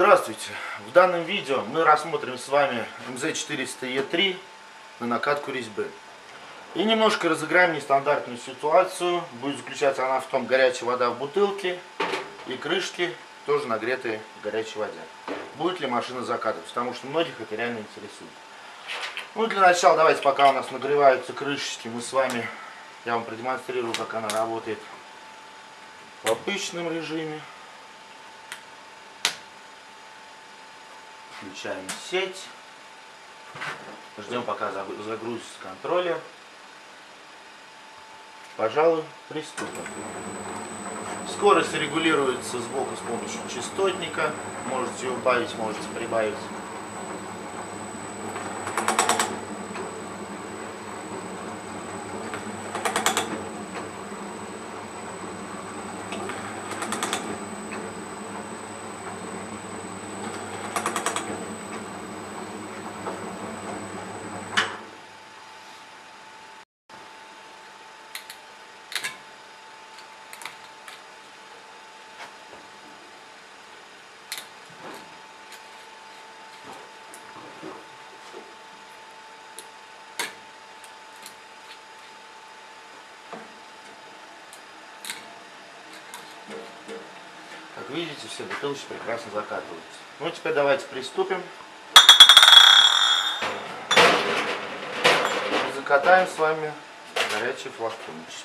Здравствуйте! В данном видео мы рассмотрим с вами МЗ-400Е3 на накатку резьбы. И немножко разыграем нестандартную ситуацию. Будет заключаться она в том, горячая вода в бутылке и крышки тоже нагретые в горячей воде. Будет ли машина закатывать? Потому что многих это реально интересует. Ну, для начала давайте, пока у нас нагреваются крышечки, мы с вами, я вам продемонстрирую, как она работает в обычном режиме. Включаем сеть. Ждем, пока загрузится контроллер. Пожалуй, приступим. Скорость регулируется сбоку с помощью частотника. Можете убавить, можете прибавить. Как видите, все бутылочки прекрасно закатываются. Ну, теперь давайте приступим. И закатаем с вами горячие флакончики.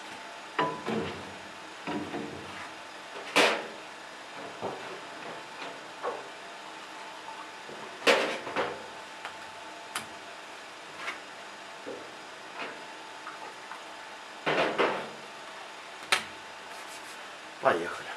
Поехали.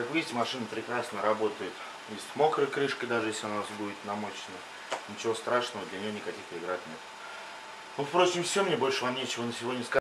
Как видите, машина прекрасно работает и с мокрой крышкой, даже если она у нас будет намочена. Ничего страшного, для нее никаких преград нет. Ну, впрочем, все, мне больше вам нечего на сегодня сказать.